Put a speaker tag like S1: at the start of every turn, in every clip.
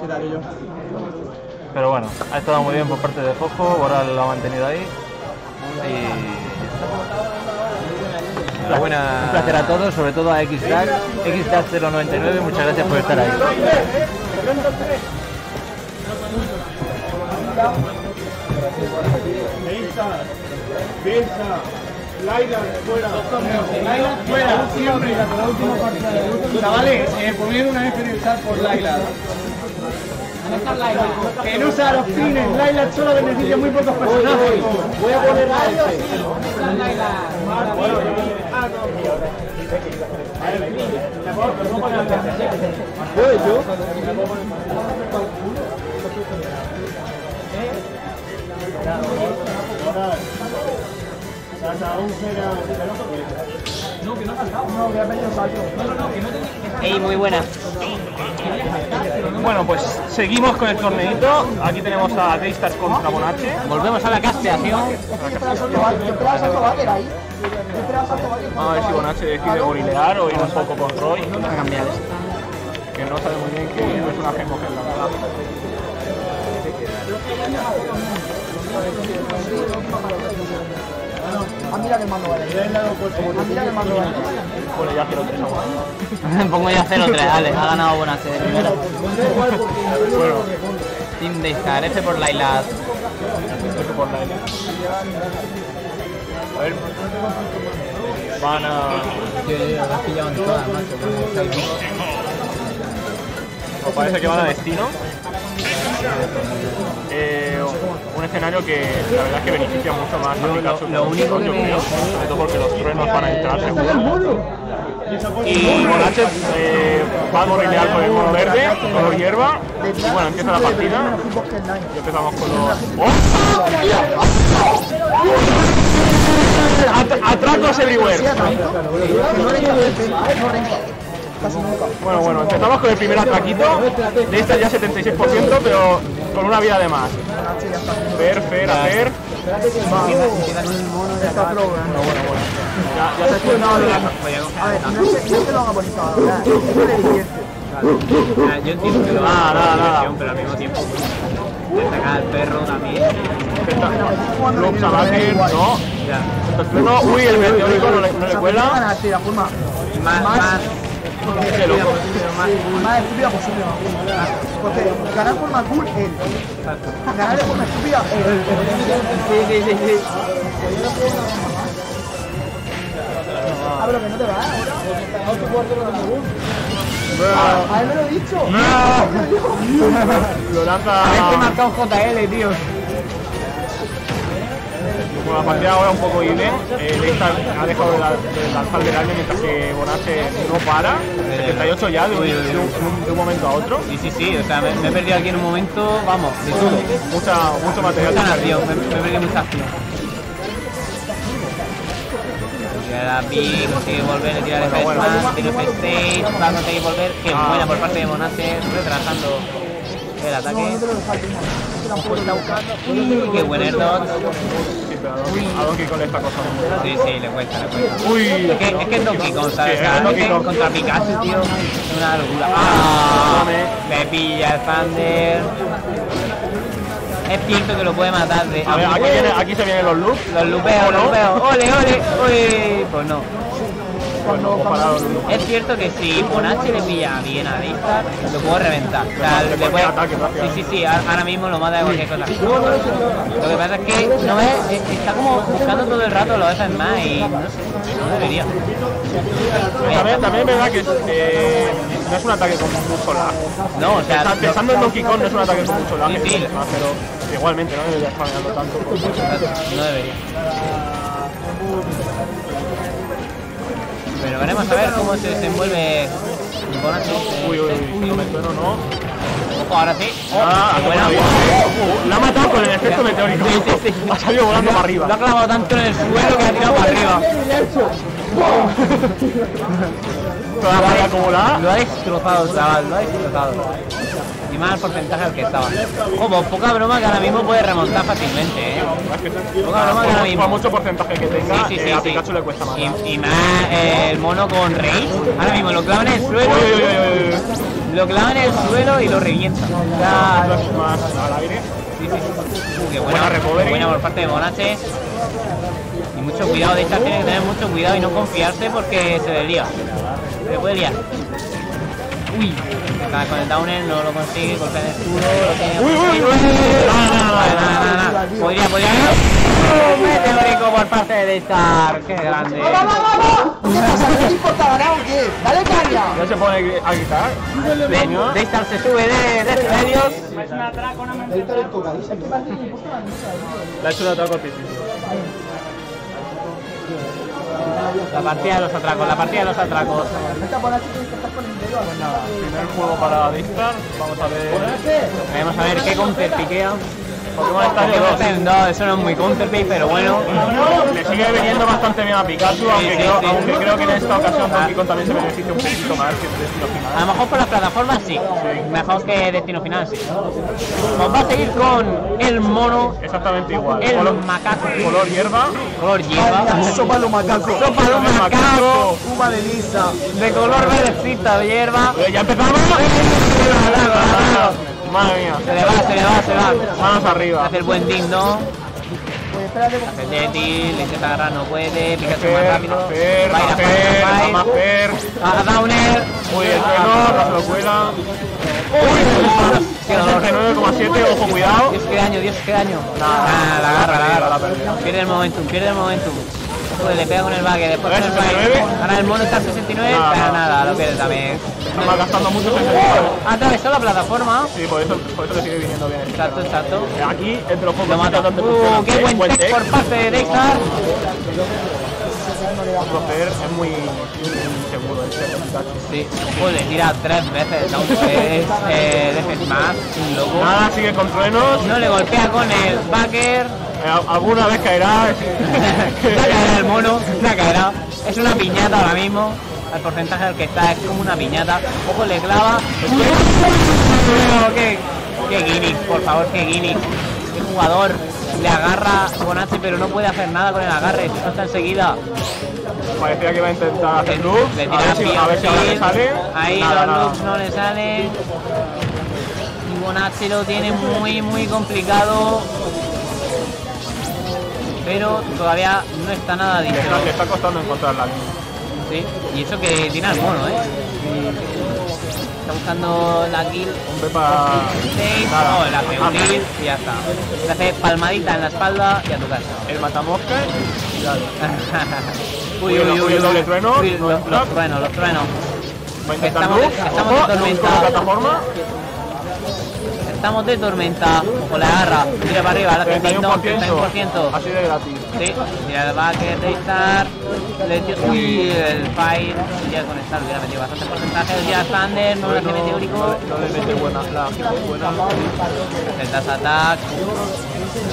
S1: Yo.
S2: Pero bueno, ha estado muy bien por parte de Jojo, Boral lo ha mantenido ahí. Y
S3: Un placer a todos, sobre todo a XDAC, XDAC099, muchas gracias por estar ahí.
S1: Piensa, Laila fuera. Laila fuera, siempre. Chavales, eh, poner una F en el chat por Laila. Que no los fines, Laila solo beneficia muy pocos personajes. Voy a poner a ¿Puedo yo?
S3: Ey, muy buena.
S2: bueno, pues seguimos con el torneito. Aquí tenemos a Daystar contra Bonache.
S3: Volvemos a la casteación.
S2: Vamos a ver si Bonache decide gorilear o ir un poco con Roy.
S3: A cambiar.
S2: Que no sabe muy bien qué personaje coger, la verdad.
S1: Ah, mira que mando vale. Ah, mira que mando vale.
S2: Bueno, ya quiero tres aguas.
S3: Pongo ya 0-3, dale, ha ganado Bonache de primero.
S2: Bueno,
S3: Team Daystar, F por Laila.
S2: eso por la L. A ver. Van a.
S3: Las pillaban todas, macho.
S2: Nos parece que van a destino. Eh, un escenario que la verdad es que beneficia mucho más a Pikachu.
S3: lo único que
S2: yo creo, sobre todo porque los truenos van a entrar seguro. Y Bonache eh, va a gorilear con el mono verde, con los hierba. Y bueno, empieza la partida. Y empezamos con los. ¡Oh! At- Atracos everywhere. Bueno, bueno, empezamos con el primer atraquito. De esta ya 76%, pero con una vida de más. Fer, Fer, a Fer. Ya, ya se escucha.
S1: A ver, no se, no se lo haga.
S3: Ah, Yo entiendo que lo haga
S2: nada,
S3: pero al mismo tiempo destacar al perro también.
S2: Lux a Baker, no.
S3: Ya.
S2: No, uy, el meteórico no le, no cuela.
S3: más,
S2: Loco.
S1: más estúpida posible. Porque ganar de forma cool, él. Ganar de forma estúpida, él. Ah, pero que no te va ahora. A él me lo he dicho.
S2: Lo lanza.
S3: Este marca un JL, tío.
S2: Bueno, la partida ahora un poco idem. Eh, ha dejado de, la- de mientras que Bonache no para. 78 ya de un, de un- de un momento a otro.
S3: Sí, sí, sí. O sea, me, me he perdido aquí en un momento, vamos, de todo.
S2: Mucha, mucho material.
S3: Mucha acción, me, me he perdido mucha acción. Tira la B, consigue volver, le tira el
S2: Bueno, bueno.
S3: Tiene F-Stage, va a conseguir volver. Qué
S2: Ah.
S3: buena por parte de Monace, retrasando el ataque. Uy, qué buen air dodge.
S2: Sí, pero a Donkey- a Donkey Kong le está costando mucho.
S3: Sí, sí, le cuesta, le cuesta.
S2: Uy,
S3: Es que, es que es Donkey Kong, ¿sabes?
S2: Sí, es Donkey Kong.
S3: contra Pikachu, tío, es una locura. ¡Ah! Le pilla el Thunder. Es cierto que lo puede matar de...
S2: A ver, aquí, viene, aquí se vienen los loops.
S3: Los lupeo, los lupeo. ¡Ole, ole! ¡Uy! Pues no. Es cierto que si Bonache le pilla bien a Daystar, lo reventar. O sea, le puede...
S2: ataque,
S3: Sí, sí, sí, ahora mismo lo mata de cualquier cosa. Lo que pasa es que no ves, Eh, está como buscando todo el rato los F más y no sé, no debería.
S2: También, también es verdad que eh, no es un ataque con mucho lag.
S3: No, o sea,
S2: Pensando en Donkey Kong no es un ataque con mucho lag,
S3: Sí,
S2: es
S3: sí.
S2: un pero igualmente no debería estar ganando tanto.
S3: no debería. Pero veremos a ver cómo se desenvuelve.
S2: Uy, uy, uy, no me sueno, no.
S3: Ojo, ahora sí. Oh,
S2: Ah,
S3: buena.
S2: bien. Uh, La ha matado con el efecto meteórico.
S3: Sí, sí, sí.
S2: Ha salido volando para
S3: Lo ha
S2: arriba.
S3: clavado tanto en el suelo que ha tirado para arriba.
S2: toda la acumulada.
S3: Lo ha destrozado, chaval, lo ha destrozado. Más porcentaje al que estaba. Como poca broma que ahora mismo puede remontar fácilmente, eh. Poca broma que ahora mismo.
S2: por mucho porcentaje que tenga,
S3: Sí, sí,
S2: eh,
S3: sí,
S2: a
S3: sí.
S2: Pikachu le cuesta más.
S3: Y, y más eh, el mono con Rage. Ahora mismo lo clavan en el suelo.
S2: Uy, uy, uy, uy, uy.
S3: Lo clavan en el suelo y lo revienta. Ya. Sí, sí, qué buena,
S2: Buena recovery.
S3: buena por parte de Bonache. Y mucho cuidado, de esta tiene que tener mucho cuidado y no confiarse porque se le lía. Se le puede liar. Uy, con el downer, no lo consigue, golpea el escudo, lo tiene.
S2: Uy, uy, uy.
S3: No, no, no, no, no, no, no. Podría, podría. ¡Oh, meteórico por parte de Star! ¡Qué grande!
S4: ¡Vamos, vamos, vamos! ¿Qué pasa? ¿No te importa ganar o qué? ¡Dale caña!
S2: Ya se pone a gritar.
S3: De, de Star se sube de, de medios.
S2: Le ha hecho un ataque al principio.
S3: La partida de los atracos, la partida de los atracos.
S2: Primer juego para Distar. Vamos a ver.
S3: Vamos a ver qué counter piquea.
S2: Pokémon Estadio
S3: Pokémon
S2: 2.
S3: Stadium 2, eso no es muy counterpick, pero bueno.
S2: Le sigue viniendo bastante bien a Pikachu, aunque,
S3: sí,
S2: creo,
S3: sí.
S2: aunque creo que en esta ocasión Donkey Kong también se beneficia un poquito más que el destino final.
S3: A lo mejor por las plataformas sí, mejor que Destino Final sí. Nos va a seguir con el mono,
S2: Exactamente igual.
S3: el
S2: Color,
S3: macaco,
S2: color hierba.
S3: color hierba,
S4: Sopa de los macacos.
S3: sopa de macaco,
S4: Uma de lisa.
S3: de color verdecita de hierba.
S2: Eh, Ya empezamos. Madre mía.
S3: Se le va, se le va, se le va.
S2: Manos arriba.
S3: Hace el buen ding, ¿no? Hace el Yeti, le intenta agarrar, no puede, Pikachu más rápido.
S2: Fer,
S3: a
S2: Fer, más Fer.
S3: a Downer.
S2: Muy bien, freno, no se lo cuela.
S3: Dolor.
S2: 9,7, ojo, cuidado.
S3: Dios, qué daño, Dios, qué daño. Ah, la agarra, la agarra. Pierde el momentum, pierde el momentum. Joder, le pega con el bague, después con el bague.
S2: 69.
S3: Ahora el mono está a 69,
S2: Nada,
S3: pero
S2: nada.
S3: lo pierde también.
S2: Está gastando mucho sensibilidad.
S3: Ha atravesado la plataforma.
S2: Sí, por eso, por eso le sigue viniendo bien.
S3: Exacto, exacto.
S2: Aquí, entre los
S3: Lo
S2: pocos
S3: mata. Uh, qué buen tech por parte de Dexter.
S2: Procer es muy Pikachu.
S3: Sí, joder, tira tres veces, aunque es eh, más, loco.
S2: Nada, sigue con truenos.
S3: No le golpea con el backer.
S2: Alguna vez caerá.
S3: Caerá el mono, ya caerá. Es una piñata ahora mismo. El porcentaje al que está es como una piñata. Ojo, le clava. ¡Qué, qué gimmick, por favor, qué gimmick! ¡Qué jugador! Le agarra Bonazzi, pero no puede hacer nada con el agarre. Salta enseguida.
S2: Parecía que iba a intentar hacer
S3: Le
S2: loops.
S3: le
S2: A
S3: tira
S2: ver si, a ver si ahora le sale.
S3: Ahí
S2: Nada,
S3: los loops no le salen. Y Bonazzi lo tiene muy, muy complicado. Pero todavía no está nada dicho.
S2: está, costando encontrar la línea.
S3: Sí, y eso que tiene al mono, ¿eh? Está buscando la kill. Seis,
S2: Nada.
S3: no, la un kill y ya está. Le hace palmadita en la espalda y a tu casa.
S2: El matamosca. y dale.
S3: uy,
S2: Uy, uy, el doble trueno,
S3: Uy, los, los truenos, los truenos. Estamos- estamos en tormenta.
S2: plataforma.
S3: Estamos de tormenta. Ojo, la agarra. Tira para arriba, la hace
S2: 31%.
S3: 31%.
S2: Así de gratis.
S3: Sí, mira el backer de Star. Le dio- Uy, el fight. Ya con Star hubiera metido bastante porcentaje. El Jazz Thunder, no le hace meteórico.
S2: No le mete buena. La buena.
S3: El Dash Attack.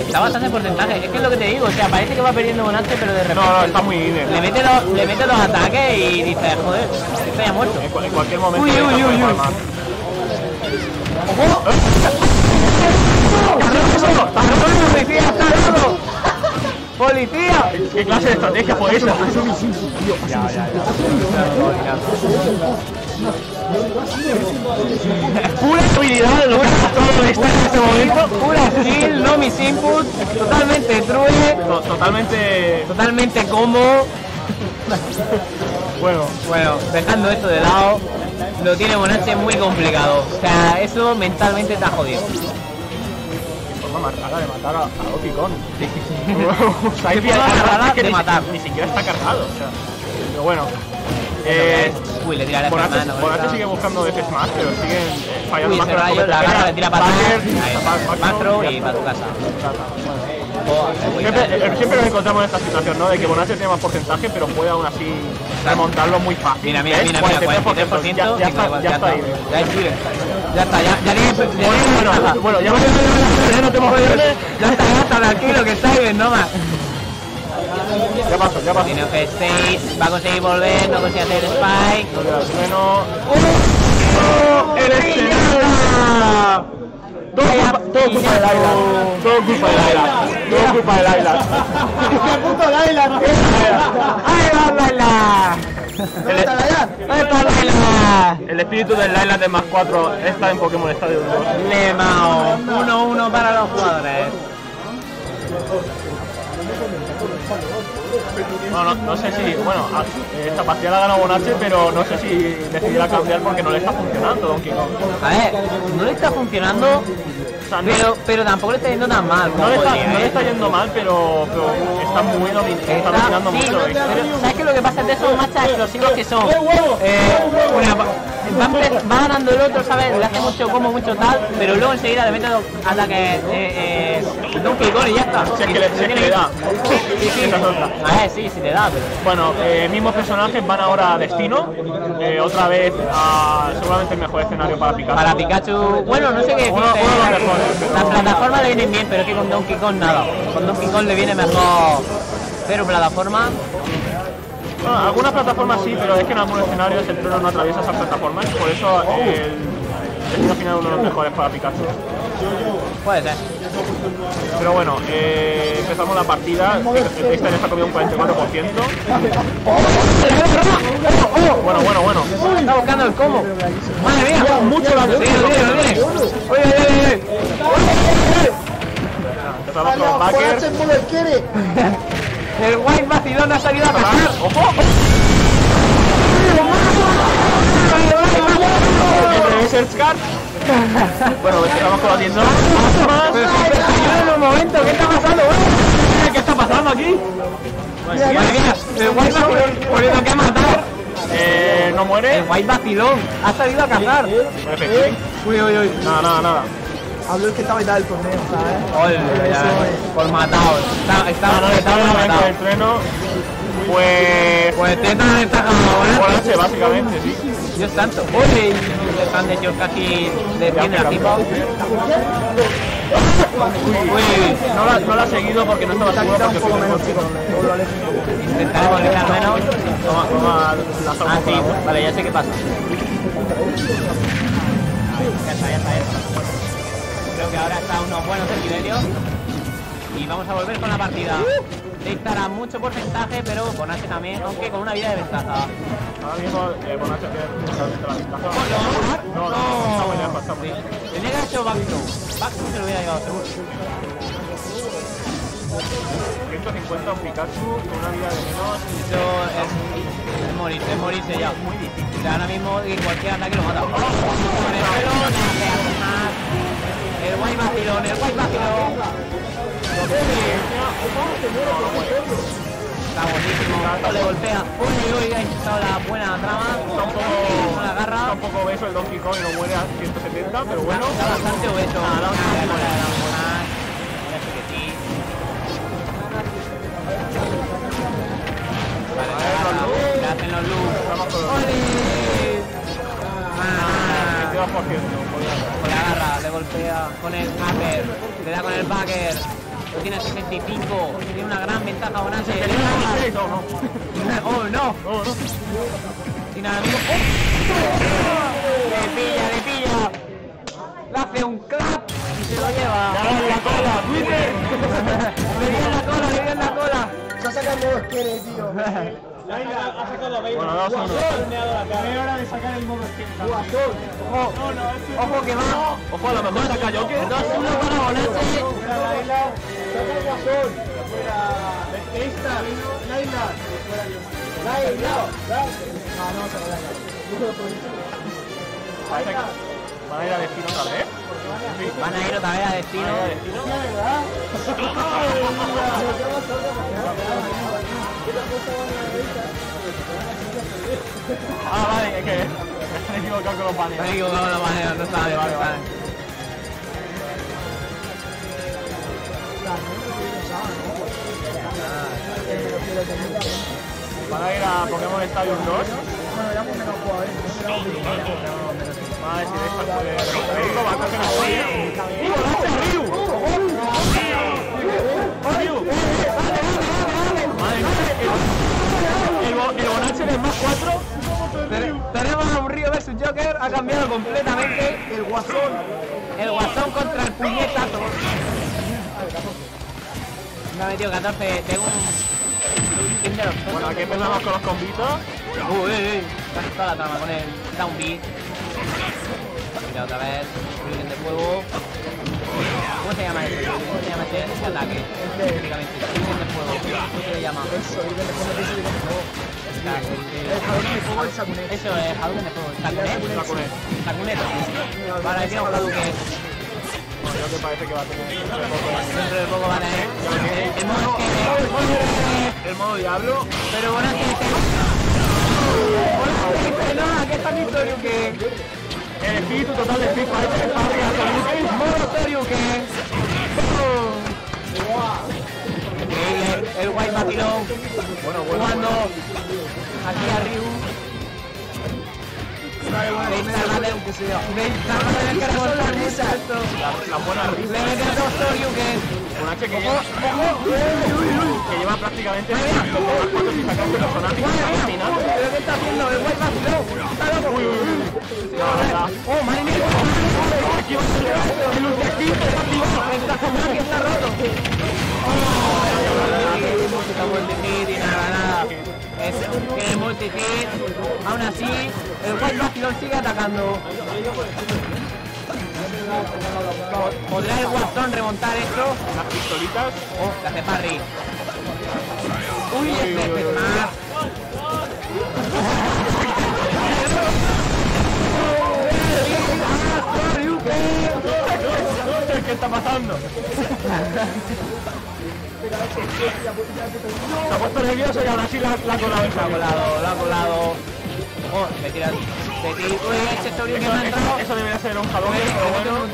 S3: Está bastante porcentaje. Es que es lo que te digo. O sea, parece que va perdiendo Bonante, pero de repente.
S2: No, no, está muy inner.
S3: Le mete, los, le mete los ataques y dice, joder, estoy ya muerto.
S2: En, cu- en cualquier momento.
S3: Uy, uy, uy, uy. ¡Policía.
S2: ¿Qué clase de estrategia fue esa? Ya, ya, ya. Pura habilidad lo que ha Star en este momento.
S3: Pura skill, no mis inputs, totalmente true,
S2: To- Totalmente.
S3: totalmente combo.
S2: Bueno,
S3: Bueno, dejando esto de lado, lo tiene Bonache muy complicado. O sea, eso mentalmente está jodido.
S2: forma más rara de matar a, a Donkey Kong.
S3: Forma
S2: además
S3: rara
S2: es que
S3: de
S2: ni,
S3: matar.
S2: ni siquiera está cargado. O sea, pero bueno. Eh,
S3: Uy, le tira la
S2: sigue buscando ese smash, pero siguen eh, fallando
S3: Uy,
S2: más
S3: rayo, la agarra, le tira para atrás. Macro y para tu casa.
S2: Siempre, eh, siempre nos encontramos en esta situación, ¿no? De que Bonate tiene más porcentaje, pero puede aún así remontarlo muy fácil.
S3: Mira, mira, mira, mira, 43%,
S2: 43%, ya, ya está, ya está ahí.
S3: Ya. Ya está, ya, ya tiene
S2: Bueno, bueno, ya hemos no tenemos
S3: Ya está, ya está, tranquilo, que está bien, no más.
S2: Ya pasó, ya pasó.
S3: Tiene que 6, va a conseguir volver, no consigue hacer spike.
S2: No. ¡Oh! Todo culpa, todo culpa del Island. Todo culpa del Island. Todo culpa del Island.
S1: ¡Qué puto Laila!
S3: ¡Ay, va, Laila!
S4: ¿Dónde está Laila?
S3: ¡Ay, va, Laila!
S2: El espíritu del Island de más 4 está en Pokémon Stadium 2.
S3: Lemao, 1-1 para los jugadores.
S2: No, no, no sé si, bueno, eh, esta partida la ha ganado Bonache, pero no sé si decidirá cambiar porque no le está funcionando Donkey Kong.
S3: A ver, no le está funcionando,
S2: O sea, no,
S3: pero, pero tampoco le está yendo tan mal.
S2: no le está, no le está yendo mal, pero, pero está muy domin- está
S3: Está-
S2: dominando
S3: sí,
S2: mucho.
S3: pero ¿sabes qué? Lo que pasa es de esos matches explosivos que son. Eh, una- va, ganando el otro, ¿sabes? Le hace mucho como, mucho tal, pero luego enseguida le mete dos ataques eh, eh, Donkey Kong y ya está.
S2: Si es que le, si es que le da.
S3: Sí, sí. A ver, sí, sí le da, pero.
S2: Bueno, eh, mismos personajes van ahora a Destino, eh, otra vez a seguramente el mejor escenario para Pikachu.
S3: Para Pikachu, bueno, no sé qué
S2: Uno-
S3: decirte.
S2: uno pero-
S3: Las plataformas le vienen bien, pero es que con Donkey Kong nada. Con Donkey Kong le viene mejor. Pero plataforma,
S2: Bueno, algunas plataformas sí, pero es que en algunos escenarios el trono no atraviesa esas plataformas, por eso el Destino final es uno de los mejores para Pikachu.
S3: puede ser.
S2: Pero bueno, eh, empezamos la partida, el Dexter está comido un 44%. Bueno, bueno, bueno.
S3: Está buscando el combo. Madre mía, mucho la. Oye, oye, oye.
S2: Empezamos con.
S3: El White Vacilón ha salido a cazar.
S2: ¡Ojo! ¿Es el Scar? Bueno, estamos combatiendo.
S3: En un momento, ¿qué está pasando?
S2: ¿Qué está pasando aquí?
S3: El White Vacilón poniendo que matar.
S2: Eh, no muere.
S3: El White Vacilón ha salido a cazar. Uy, uy, uy.
S2: Nada, nada, nada.
S4: Habló el que estaba y tal del torneo, ¿sabes?
S3: Ole, ya, por matado. Está, está,
S2: no,
S3: está,
S2: está en el
S3: matado.
S2: del treno. Pues.
S3: Pues Teta está como
S2: Bonache, básicamente, sí.
S3: Dios santo. Oye, están de hecho casi defiende la tipa. Uy,
S2: No la, no la ha seguido porque no estaba seguro porque
S4: poco
S2: soy
S4: menos,
S2: mejor.
S3: intentaremos alejar menos.
S2: Toma, toma la
S3: Ah,
S2: salva
S3: sí,
S2: por
S3: vale, ya sé qué pasa. Ya está, ya está, ya está. Creo que ahora está a unos buenos equilibrios. Y vamos a volver con la partida. Dictará mucho porcentaje, pero con H también, aunque con una vida de ventaja.
S2: Ahora mismo eh, Bonache tiene totalmente la ventaja. No, no, está muy lejos, está muy
S3: hecho backthrow. Backthrow se lo hubiera llevado seguro.
S2: 150 un Pikachu con una vida de menos.
S3: Eso es, es morirse, es morirse ya.
S2: Muy difícil.
S3: O sea, ahora mismo cualquier ataque lo mata. Con el pelo, no se hace más. El guay vacilón, el guay vacilón. Está buenísimo. Le golpea. Uy, uy, ha estado la buena trama.
S2: Está un poco,
S3: No la agarra.
S2: está un poco obeso el Donkey Kong y no muere a 170, pero bueno.
S3: Está bastante obeso.
S2: Ah,
S3: Ah. Vale, hacen los loops.
S2: Vamos con los
S3: ¡Ole! Ah.
S2: 22%. podría-
S3: Le agarra, le golpea con el hacker, le da con el backer, lo tiene a 65, tiene una gran ventaja Bonante.
S2: ¿Tenía 16 o no?
S3: ¡Oh, no!
S2: No, no.
S3: Mismo... ¡Oh! ¡Le pilla, le pilla! Le hace un clap y se lo lleva.
S2: ¡Dale la cola, Twitter!
S3: le dio en la cola, le dio en la cola.
S4: Se ha sacado el quiere, tío.
S1: Laila ha sacado a
S2: Bueno, dos uno.
S1: Es hora de sacar el modo.
S3: Ojo, ojo que va.
S2: Ojo, a lo mejor saca Joker.
S3: 2-1 para Bonante.
S1: Fuera Laila. Saca el guasón. Fuera esta. Laila. Laila.
S2: Que van a ir a destino otra vez.
S3: Van a ir otra vez a destino.
S2: A a. Ah, vale, es que me he equivocado con los
S3: Me he equivocado en la manera, no bien,
S2: Vale,
S3: no
S2: vale. Van a ir a Pokémon Stadium 2. Van a decir esta puede... Rico, va a coger la joya. ¡Rico, lo
S3: ha cambiado completamente.
S4: El guasón.
S3: El guasón contra el puñetazo. Me ha metido 14, tengo un... King de los
S2: Bueno, aquí empezamos con los combitos.
S3: Uy, uy, uy. Casi toda la trama con el down. Mira otra vez. De fuego. ¿Cómo se llama este? ¿Cómo se llama este, este ataque? Técnicamente. De fuego. ¿Cómo se le llama?
S4: De fuego.
S3: Eso es Hadouken de fuego. ¿Sakunet?
S2: Sakunet.
S3: Sakunet. Vale, aquí un Hadouken.
S2: Que parece que va a tener poco de-
S3: Dentro de poco van a tener el, modo que...
S2: el modo diablo.
S3: Pero bueno, que... que- No, está.
S2: El espíritu total de Fighter está arriba.
S3: Modo Toryuken. Increíble, Babylon
S2: Bueno, bueno.
S3: jugando aquí a Ryu.
S4: Sea.
S3: que remontar mucho esto.
S2: La, la buena risa.
S3: Le mete dos Toryuken.
S2: Un H que lleva, que lleva prácticamente como las cuatro y sacarse los sonatis al final.
S3: ¿Pero qué está haciendo? El White Babylon. Está loco.
S2: Uy, uy, uy. La verdad.
S3: Oh, madre mía.
S2: A el está
S3: roto. Está multi-hit y nada, nada. Es, tiene multi-hit. Aún así, el White Babylon sigue atacando. ¿Podrá el Guasón remontar esto?
S2: Las pistolitas.
S3: Oh, que hace parry. Uy, este es más.
S2: ¿Qué está pasando? Se ha puesto nervioso y ahora sí la, la ha colado esa
S3: ha colado, lo ha colado. Oh, tira. Ese me.
S2: Eso debería ser un jalón, bueno.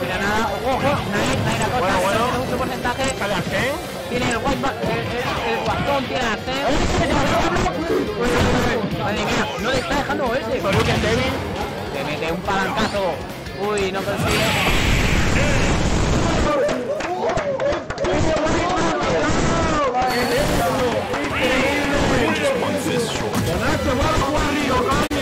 S3: Mira nada. Ojo, Nair Acosta.
S2: Bueno, bueno.
S3: Mucho porcentaje.
S2: Sale.
S3: Tiene el white el, guastón, tiene. Madre mía, no le está dejando moverse.
S2: Soluken débil.
S3: Mete un palancazo. Uy, no consigue.
S2: Con